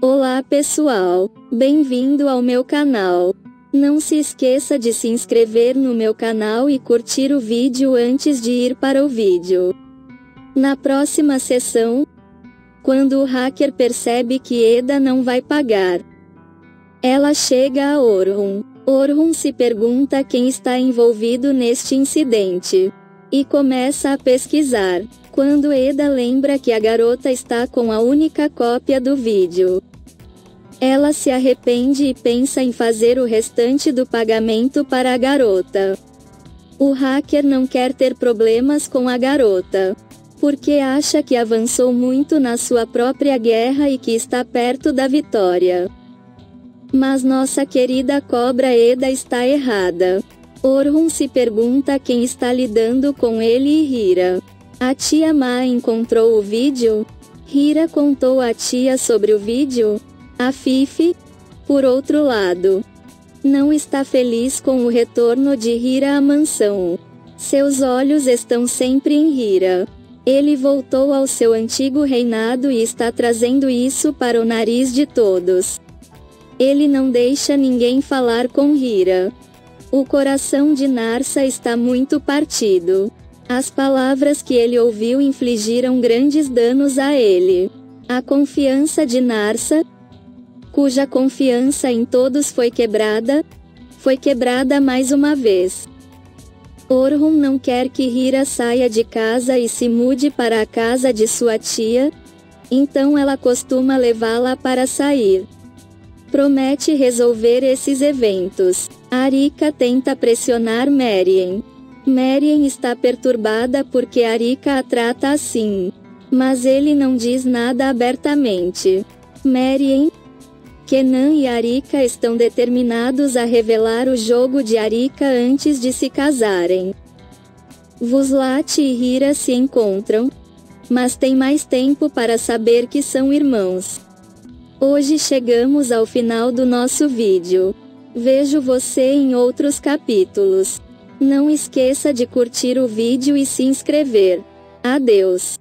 Olá pessoal, bem-vindo ao meu canal. Não se esqueça de se inscrever no meu canal e curtir o vídeo antes de ir para o vídeo. Na próxima sessão, quando o hacker percebe que Eda não vai pagar, ela chega a Orhun. Orhun se pergunta quem está envolvido neste incidente e começa a pesquisar. Quando Eda lembra que a garota está com a única cópia do vídeo, ela se arrepende e pensa em fazer o restante do pagamento para a garota. O hacker não quer ter problemas com a garota, porque acha que avançou muito na sua própria guerra e que está perto da vitória. Mas nossa querida cobra Eda está errada. Orhun se pergunta quem está lidando com ele e Hira. A tia Ma encontrou o vídeo? Hira contou à tia sobre o vídeo? A Fifi, por outro lado, não está feliz com o retorno de Hira à mansão. Seus olhos estão sempre em Hira. Ele voltou ao seu antigo reinado e está trazendo isso para o nariz de todos. Ele não deixa ninguém falar com Hira. O coração de Narsa está muito partido. As palavras que ele ouviu infligiram grandes danos a ele. A confiança de Narsa, cuja confiança em todos foi quebrada, foi quebrada mais uma vez. Orhun não quer que Hira saia de casa e se mude para a casa de sua tia, então ela costuma levá-la para sair. Promete resolver esses eventos. Arika tenta pressionar Merien. Merien está perturbada porque Arika a trata assim. Mas ele não diz nada abertamente. Merien, Kenan e Arika estão determinados a revelar o jogo de Arika antes de se casarem. Vuslat e Hira se encontram, mas tem mais tempo para saber que são irmãos. Hoje chegamos ao final do nosso vídeo. Vejo você em outros capítulos. Não esqueça de curtir o vídeo e se inscrever. Adeus.